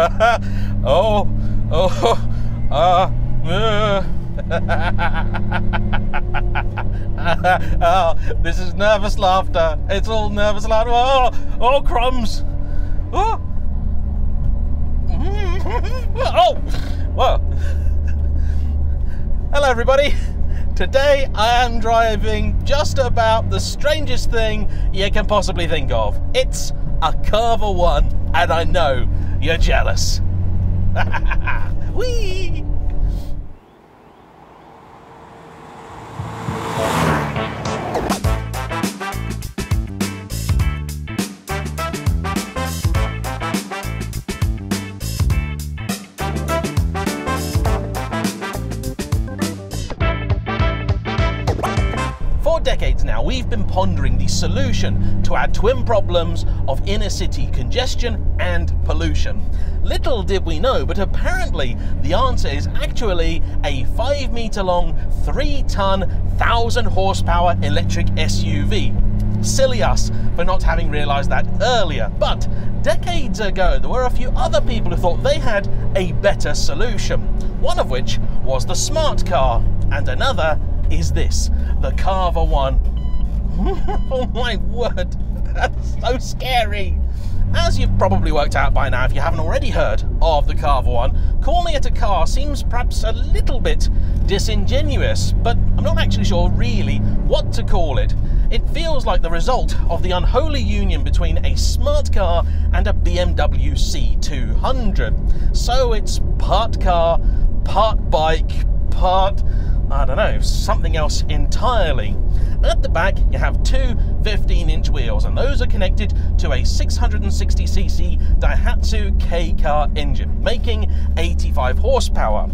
oh, oh, uh, uh. oh, this is nervous laughter. It's all nervous laughter. Oh, oh crumbs. Oh. oh, whoa. Hello, everybody. Today I am driving just about the strangest thing you can possibly think of. It's a Carver One, and I know you're jealous. Whee! Solution to our twin problems of inner city congestion and pollution. Little did we know, but apparently the answer is actually a 5 metre long, 3 tonne, 1000 horsepower electric SUV. Silly us for not having realised that earlier. But decades ago, there were a few other people who thought they had a better solution. One of which was the smart car, and another is this the Carver One. oh my word, that's so scary. As you've probably worked out by now, if you haven't already heard of the Carver One, calling it a car seems perhaps a little bit disingenuous, but I'm not actually sure really what to call it. It feels like the result of the unholy union between a smart car and a BMW C200. So it's part car, part bike, part I don't know, something else entirely. At the back, you have two 15 inch wheels, and those are connected to a 660cc Daihatsu K car engine, making 85 horsepower.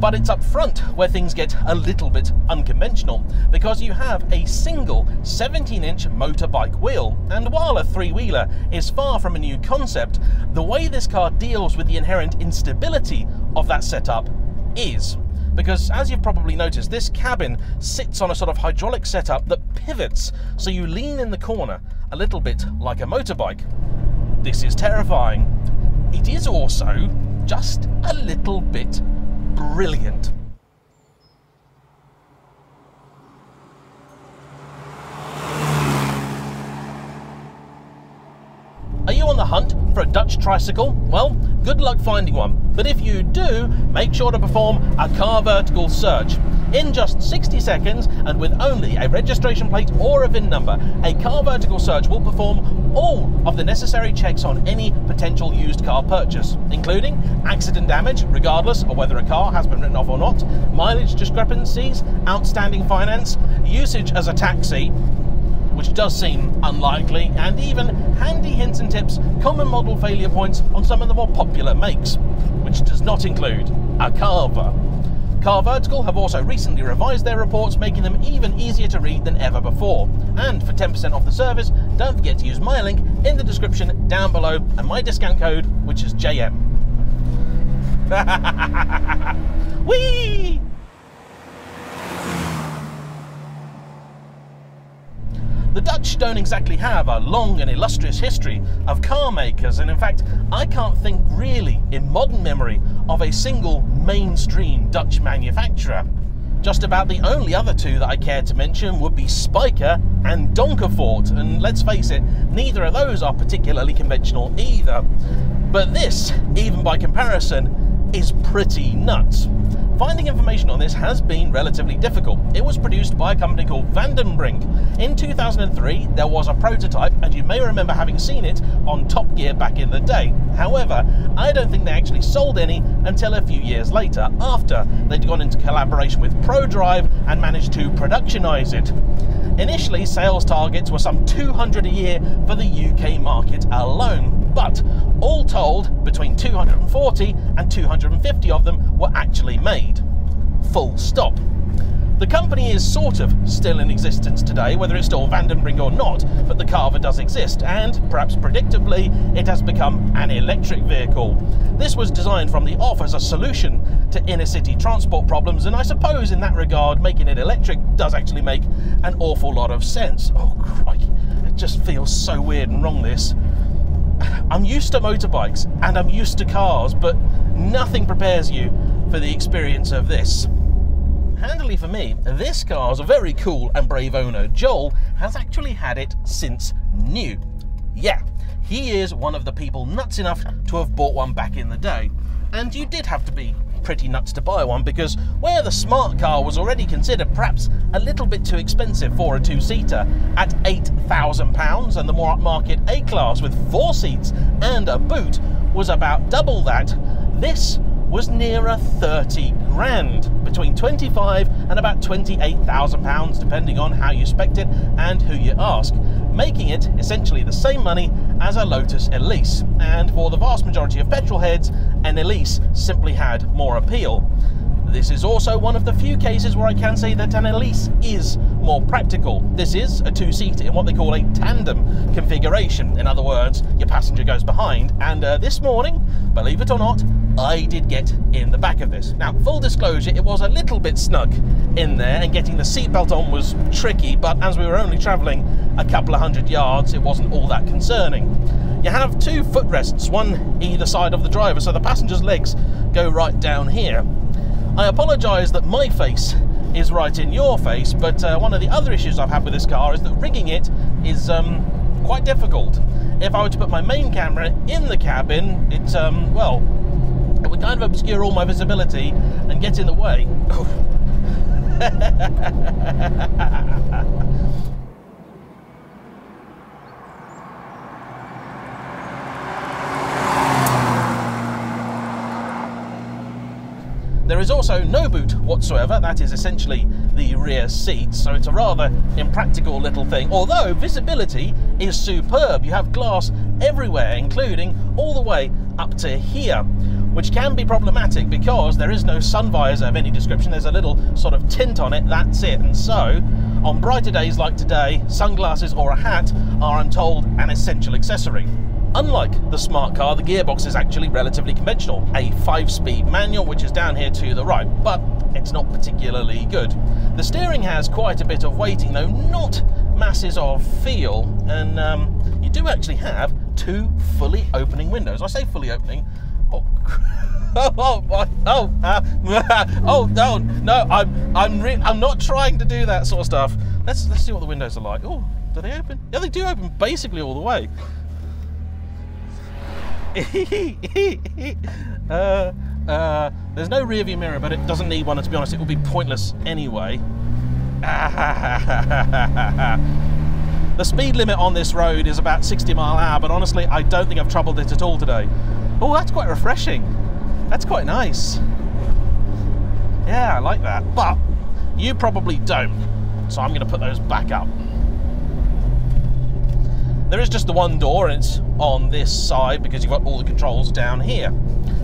But it's up front where things get a little bit unconventional because you have a single 17 inch motorbike wheel. And while a three wheeler is far from a new concept, the way this car deals with the inherent instability of that setup is because as you've probably noticed, this cabin sits on a sort of hydraulic setup that pivots, so you lean in the corner a little bit like a motorbike. This is terrifying. It is also just a little bit brilliant. Are you on the hunt for a Dutch tricycle? Well, good luck finding one. But if you do, make sure to perform a CarVertical search. In just 60 seconds and with only a registration plate or a VIN number, a CarVertical search will perform all of the necessary checks on any potential used car purchase, including accident damage, regardless of whether a car has been written off or not, mileage discrepancies, outstanding finance, usage as a taxi, which does seem unlikely, and even handy hints and tips, common model failure points on some of the more popular makes, which does not include a Carver. CarVertical have also recently revised their reports, making them even easier to read than ever before. And for 10% off the service, don't forget to use my link in the description down below and my discount code, which is JAYEMM. Whee! The Dutch don't exactly have a long and illustrious history of car makers, and in fact, I can't think really in modern memory of a single mainstream Dutch manufacturer. Just about the only other two that I care to mention would be Spyker and Donkervoort, and let's face it, neither of those are particularly conventional either. But this, even by comparison, is pretty nuts. Finding information on this has been relatively difficult. It was produced by a company called Vandenbrink. In 2003, there was a prototype, and you may remember having seen it on Top Gear back in the day. However, I don't think they actually sold any until a few years later, after they'd gone into collaboration with Prodrive and managed to productionize it. Initially, sales targets were some 200 a year for the UK market alone, but all told, between 240 and 250 of them were actually made. Full stop. The company is sort of still in existence today, whether it's still Vandenbrink or not, but the Carver does exist, and perhaps predictably, it has become an electric vehicle. This was designed from the off as a solution to inner city transport problems, and I suppose in that regard, making it electric does actually make an awful lot of sense. Oh, crikey, it just feels so weird and wrong, this. I'm used to motorbikes and I'm used to cars, but nothing prepares you for the experience of this. Handily for me, this car's a very cool and brave owner. Joel has actually had it since new. Yeah, he is one of the people nuts enough to have bought one back in the day. And you did have to be pretty nuts to buy one because where the smart car was already considered perhaps a little bit too expensive for a two seater at £8,000 and the more upmarket A class with four seats and a boot was about double that, this was nearer 30 grand, between 25 and about 28,000 pounds, depending on how you spec it and who you ask, making it essentially the same money as a Lotus Elise. And for the vast majority of petrol heads, an Elise simply had more appeal. This is also one of the few cases where I can say that an Elise is more practical. This is a two-seater in what they call a tandem configuration. In other words, your passenger goes behind. And uh, this morning, believe it or not, I did get in the back of this. Now, full disclosure, it was a little bit snug in there, and getting the seatbelt on was tricky, but as we were only travelling a couple of hundred yards, it wasn't all that concerning. You have two footrests, one either side of the driver, so the passenger's legs go right down here. I apologise that my face is right in your face, but uh, one of the other issues I've had with this car is that rigging it is um, quite difficult. If I were to put my main camera in the cabin, it, um, well, it would kind of obscure all my visibility and get in the way. There is also no boot whatsoever, that is essentially the rear seat, so it's a rather impractical little thing. Although visibility is superb, you have glass everywhere, including all the way up to here, which can be problematic because there is no sun visor of any description. There's a little sort of tint on it, that's it. And so, on brighter days like today, sunglasses or a hat are, I'm told, an essential accessory. Unlike the smart car, the gearbox is actually relatively conventional. A 5-speed manual, which is down here to the right, but it's not particularly good. The steering has quite a bit of weighting, though not masses of feel, and um, you do actually have two fully opening windows. I say fully opening. Oh, oh, oh, oh, no, no, I'm, I'm, I'm not trying to do that sort of stuff. Let's, let's see what the windows are like. Oh, do they open? Yeah, they do open basically all the way. uh, uh, there's no rear view mirror, but it doesn't need one, and to be honest, it would be pointless anyway. the speed limit on this road is about 60 mile an hour, but honestly, I don't think I've troubled it at all today. Oh, that's quite refreshing. That's quite nice. Yeah, I like that. But you probably don't. So I'm going to put those back up. There is just the one door and it's on this side because you've got all the controls down here.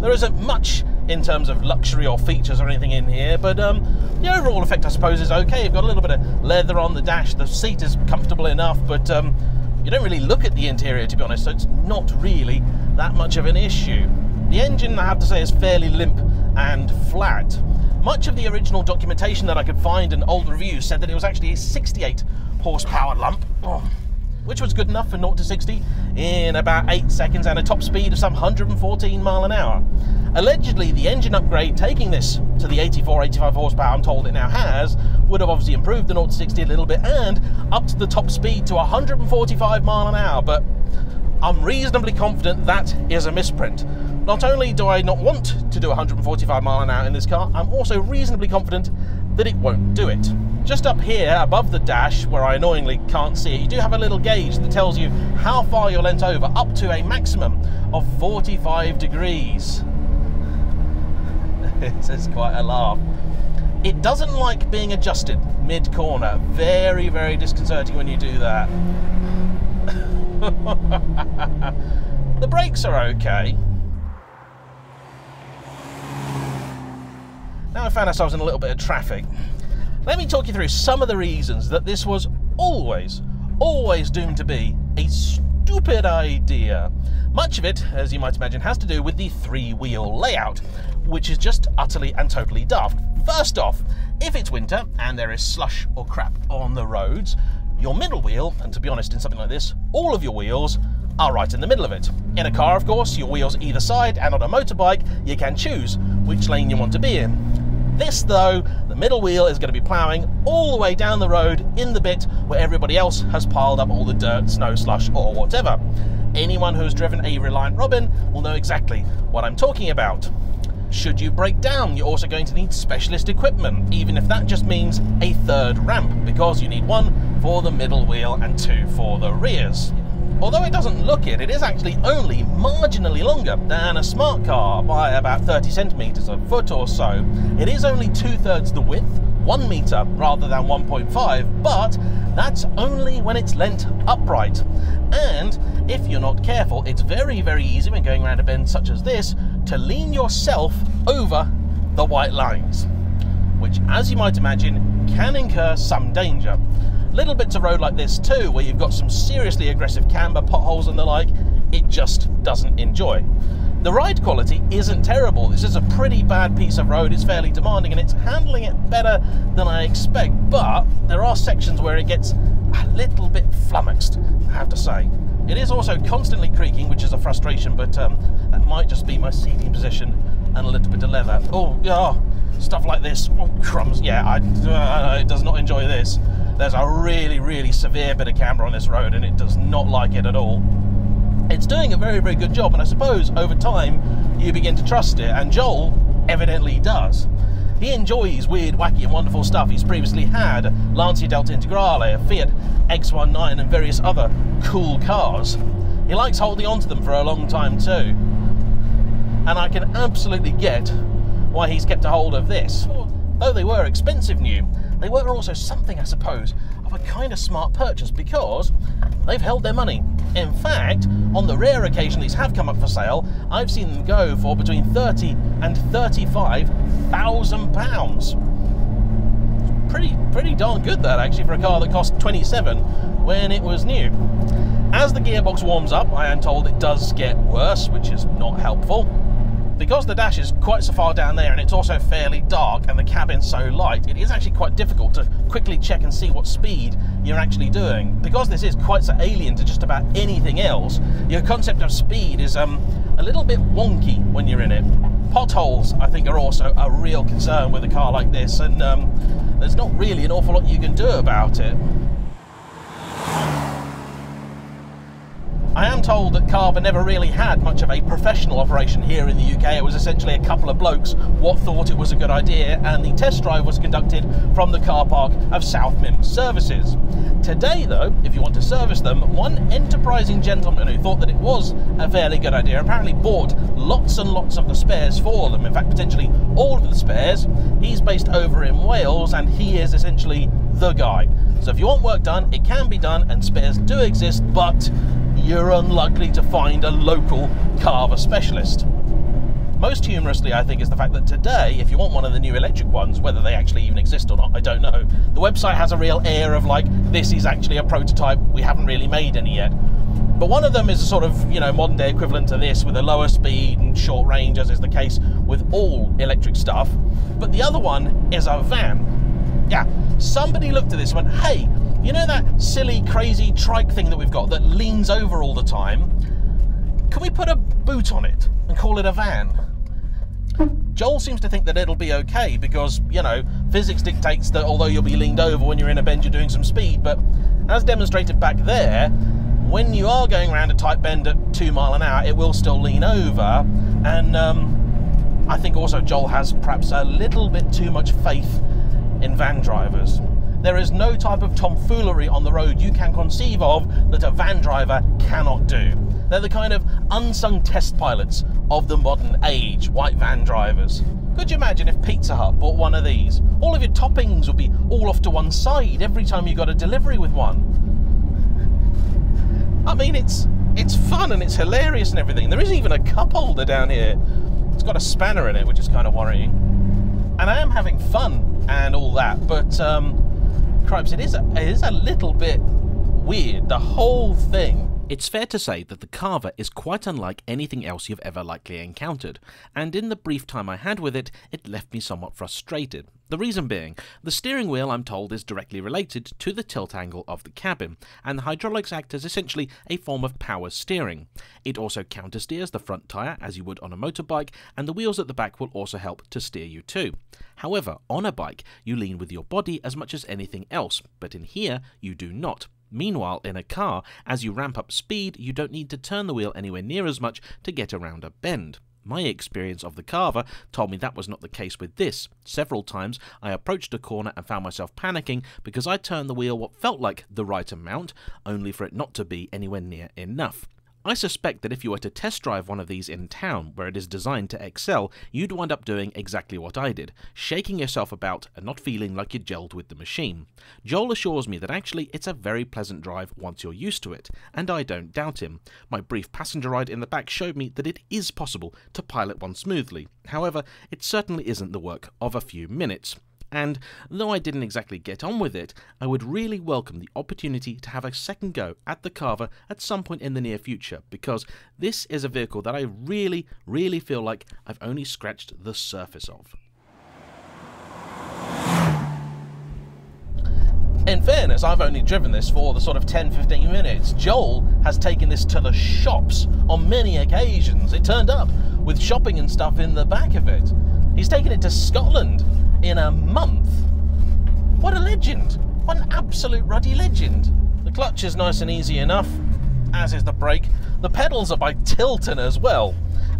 There isn't much in terms of luxury or features or anything in here, but um, the overall effect I suppose is okay. You've got a little bit of leather on the dash, the seat is comfortable enough, but um, you don't really look at the interior to be honest, so it's not really that much of an issue. The engine, I have to say, is fairly limp and flat. Much of the original documentation that I could find in old reviews said that it was actually a 68 horsepower lump. Which was good enough for 0 to 60 in about 8 seconds and a top speed of some 114 mile an hour. Allegedly, the engine upgrade taking this to the 84, 85 horsepower I'm told it now has would have obviously improved the 0 to 60 a little bit and upped the top speed to 145 mile an hour, but I'm reasonably confident that is a misprint. Not only do I not want to do 145 mile an hour in this car, I'm also reasonably confident that it won't do it. Just up here, above the dash, where I annoyingly can't see it, you do have a little gauge that tells you how far you're lent over, up to a maximum of 45 degrees. this is quite a laugh. It doesn't like being adjusted mid-corner. Very, very disconcerting when you do that. the brakes are okay. Now we found ourselves in a little bit of traffic. Let me talk you through some of the reasons that this was always, always doomed to be a stupid idea. Much of it, as you might imagine, has to do with the three-wheel layout, which is just utterly and totally daft. First off, if it's winter and there is slush or crap on the roads, your middle wheel, and to be honest, in something like this, all of your wheels are right in the middle of it. In a car, of course, your wheels either side, and on a motorbike, you can choose which lane you want to be in. This, though, the middle wheel is going to be ploughing all the way down the road in the bit where everybody else has piled up all the dirt, snow, slush, or whatever. Anyone who's driven a Reliant Robin will know exactly what I'm talking about. Should you break down, you're also going to need specialist equipment, even if that just means a third ramp, because you need one for the middle wheel and two for the rears. Although it doesn't look it, it is actually only marginally longer than a smart car by about 30 centimetres, a foot or so. It is only two thirds the width, one metre rather than 1.5, but that's only when it's lent upright. And if you're not careful, it's very, very easy when going around a bend such as this to lean yourself over the white lines, which, as you might imagine, can incur some danger. Little bits of road like this too, where you've got some seriously aggressive camber, potholes and the like, it just doesn't enjoy. The ride quality isn't terrible. This is a pretty bad piece of road. It's fairly demanding and it's handling it better than I expect. But there are sections where it gets a little bit flummoxed, I have to say. It is also constantly creaking, which is a frustration, but um, that might just be my seating position and a little bit of leather. Oh, yeah, stuff like this. Oh, crumbs. Yeah, I, uh, it does not enjoy this. There's a really, really severe bit of camber on this road, and it does not like it at all. It's doing a very, very good job, and I suppose over time you begin to trust it, and Joel evidently does. He enjoys weird, wacky, and wonderful stuff. He's previously had Lancia Delta Integrale, a Fiat X19, and various other cool cars. He likes holding on to them for a long time too. And I can absolutely get why he's kept a hold of this. Though they were expensive new, they were also something, I suppose, a kind of smart purchase because they've held their money. In fact, on the rare occasion these have come up for sale, I've seen them go for between 30 and 35,000 pounds. Pretty, pretty darn good that actually for a car that cost 27 when it was new. As the gearbox warms up, I am told it does get worse, which is not helpful. Because the dash is quite so far down there and it's also fairly dark and the cabin's so light, it is actually quite difficult to quickly check and see what speed you're actually doing. Because this is quite so alien to just about anything else, your concept of speed is um, a little bit wonky when you're in it. Potholes, I think, are also a real concern with a car like this, and um, there's not really an awful lot you can do about it. I am told that Carver never really had much of a professional operation here in the UK. It was essentially a couple of blokes what thought it was a good idea, and the test drive was conducted from the car park of South Mimms Services. Today, though, if you want to service them, one enterprising gentleman who thought that it was a fairly good idea apparently bought lots and lots of the spares for them. In fact, potentially all of the spares. He's based over in Wales, and he is essentially the guy. So if you want work done, it can be done, and spares do exist, but you're unlikely to find a local Carver specialist. Most humorously, I think, is the fact that today, if you want one of the new electric ones, whether they actually even exist or not, I don't know, the website has a real air of like, this is actually a prototype, we haven't really made any yet. But one of them is a sort of, you know, modern day equivalent to this with a lower speed and short range, as is the case with all electric stuff. But the other one is a van. Yeah, somebody looked at this and went, hey, you know that silly, crazy trike thing that we've got that leans over all the time? Can we put a boot on it and call it a van? Joel seems to think that it'll be okay because, you know, physics dictates that although you'll be leaned over when you're in a bend, you're doing some speed, but as demonstrated back there, when you are going around a tight bend at two mile an hour, it will still lean over. And um, I think also Joel has perhaps a little bit too much faith in van drivers. There is no type of tomfoolery on the road you can conceive of that a van driver cannot do. They're the kind of unsung test pilots of the modern age, white van drivers. Could you imagine if Pizza Hut bought one of these? All of your toppings would be all off to one side every time you got a delivery with one. I mean, it's it's fun and it's hilarious and everything. There is even a cup holder down here. It's got a spanner in it, which is kind of worrying. And I am having fun and all that, but um, cripes, it is it is a little bit weird. The whole thing It's fair to say that the Carver is quite unlike anything else you've ever likely encountered, and in the brief time I had with it, it left me somewhat frustrated. The reason being, the steering wheel, I'm told, is directly related to the tilt angle of the cabin, and the hydraulics act as essentially a form of power steering. It also countersteers the front tyre as you would on a motorbike, and the wheels at the back will also help to steer you too. However, on a bike, you lean with your body as much as anything else, but in here, you do not. Meanwhile, in a car, as you ramp up speed, you don't need to turn the wheel anywhere near as much to get around a bend. My experience of the Carver told me that was not the case with this. Several times I approached a corner and found myself panicking because I turned the wheel what felt like the right amount, only for it not to be anywhere near enough. I suspect that if you were to test drive one of these in town, where it is designed to excel, you'd wind up doing exactly what I did, shaking yourself about and not feeling like you're gelled with the machine. Joel assures me that actually it's a very pleasant drive once you're used to it, and I don't doubt him. My brief passenger ride in the back showed me that it is possible to pilot one smoothly. However, it certainly isn't the work of a few minutes and though I didn't exactly get on with it, I would really welcome the opportunity to have a second go at the Carver at some point in the near future, because this is a vehicle that I really, really feel like I've only scratched the surface of. In fairness, I've only driven this for the sort of 10 15 minutes. Joel has taken this to the shops on many occasions. It turned up with shopping and stuff in the back of it. He's taken it to Scotland in a month. What a legend! What an absolute ruddy legend. The clutch is nice and easy enough, as is the brake. The pedals are by Tilton as well.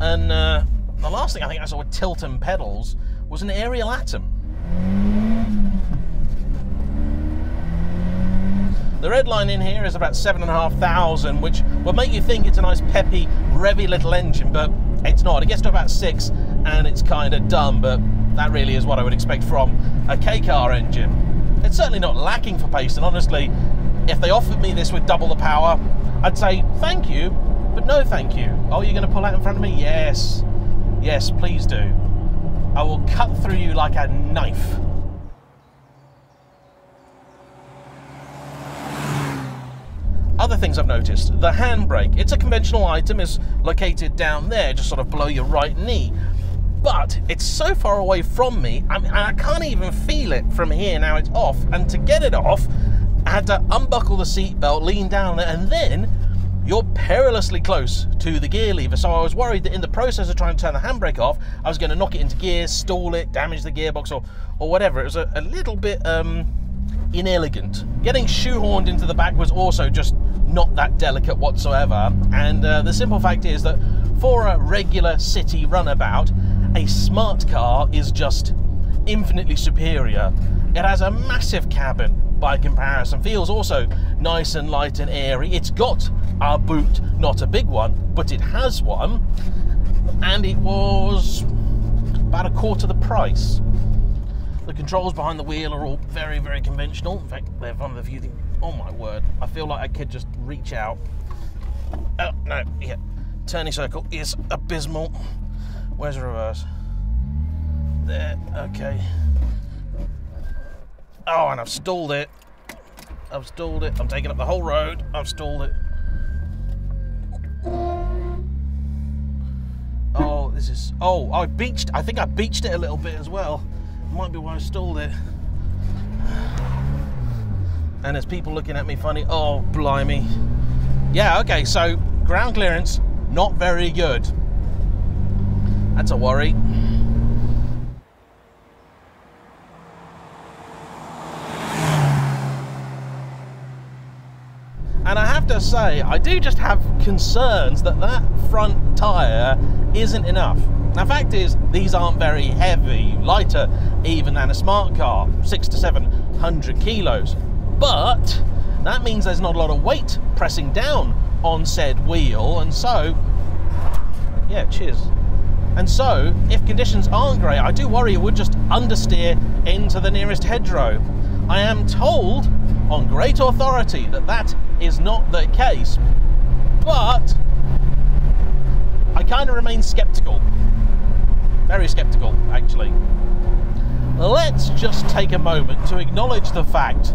And uh, the last thing I think I saw with Tilton pedals was an Ariel Atom. The red line in here is about seven and a half thousand, which will make you think it's a nice peppy, revvy little engine, but it's not. It gets to about six and it's kind of dumb, but that really is what I would expect from a K-car engine. It's certainly not lacking for pace, and honestly, if they offered me this with double the power, I'd say thank you, but no thank you. Oh, you're going to pull out in front of me? Yes. Yes, please do. I will cut through you like a knife. Other things I've noticed, the handbrake. It's a conventional item, is located down there, just sort of below your right knee but it's so far away from me, I, mean, I can't even feel it from here now it's off. And to get it off, I had to unbuckle the seatbelt, lean down, and then you're perilously close to the gear lever. So I was worried that in the process of trying to turn the handbrake off, I was going to knock it into gear, stall it, damage the gearbox, or, or whatever. It was a, a little bit um, inelegant. Getting shoehorned into the back was also just not that delicate whatsoever. And uh, the simple fact is that for a regular city runabout, a smart car is just infinitely superior. It has a massive cabin by comparison, feels also nice and light and airy. It's got a boot, not a big one, but it has one, and it was about a quarter the price. The controls behind the wheel are all very, very conventional. In fact, they're one of the few things. Oh my word! I feel like I could just reach out. Oh no! Yeah, turning circle is abysmal. Where's the reverse? There, okay. Oh, and I've stalled it. I've stalled it. I'm taking up the whole road. I've stalled it. Oh, this is. Oh, I beached. I think I beached it a little bit as well. Might be why I stalled it. And there's people looking at me funny. Oh, blimey. Yeah, okay, so ground clearance, not very good. That's a worry. And I have to say, I do just have concerns that that front tyre isn't enough. Now, fact is, these aren't very heavy, lighter even than a smart car, six to seven hundred kilos. But that means there's not a lot of weight pressing down on said wheel, and so, yeah, cheers. And so, if conditions aren't great, I do worry it would just understeer into the nearest hedgerow. I am told on great authority that that is not the case, but I kind of remain skeptical. Very skeptical, actually. Let's just take a moment to acknowledge the fact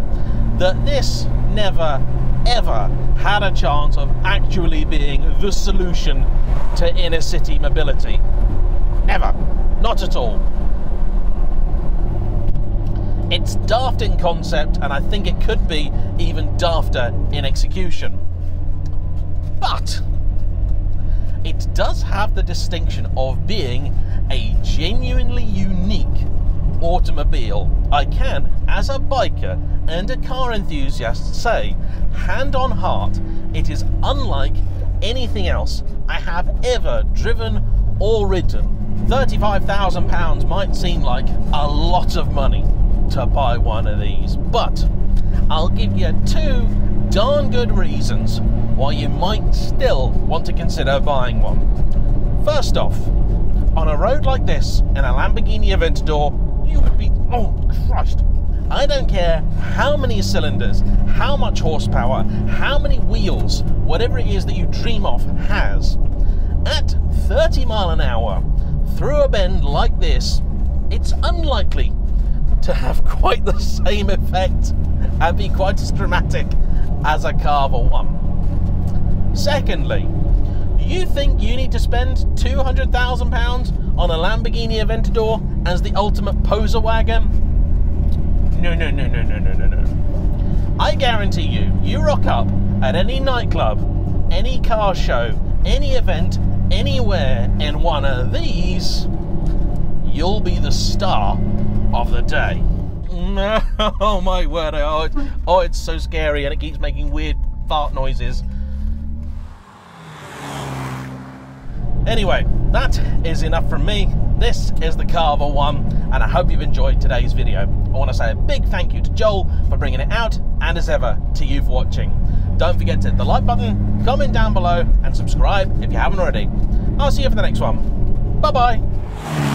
that this never ever had a chance of actually being the solution to inner city mobility. Never. Not at all. It's daft in concept, and I think it could be even dafter in execution. But it does have the distinction of being a genuinely unique automobile. I can, as a biker and a car enthusiast, say, hand on heart, it is unlike anything else I have ever driven or ridden. £35,000 might seem like a lot of money to buy one of these, but I'll give you two darn good reasons why you might still want to consider buying one. First off, on a road like this in a Lamborghini Aventador, you would be, oh crushed. I don't care how many cylinders, how much horsepower, how many wheels, whatever it is that you dream of has. At 30 mile an hour, through a bend like this, it's unlikely to have quite the same effect and be quite as dramatic as a Carver 1. Secondly, you think you need to spend £200,000 on a Lamborghini Aventador as the ultimate poser wagon? No, no, no, no, no, no, no, no. I guarantee you, you rock up at any nightclub, any car show, any event, anywhere in one of these, you'll be the star of the day. Oh my word! Oh, it's, oh, it's so scary, and it keeps making weird fart noises. Anyway, that is enough from me. This is the Carver one, and I hope you've enjoyed today's video. I want to say a big thank you to Joel for bringing it out, and as ever, to you for watching. Don't forget to hit the like button, comment down below, and subscribe if you haven't already. I'll see you for the next one. Bye bye.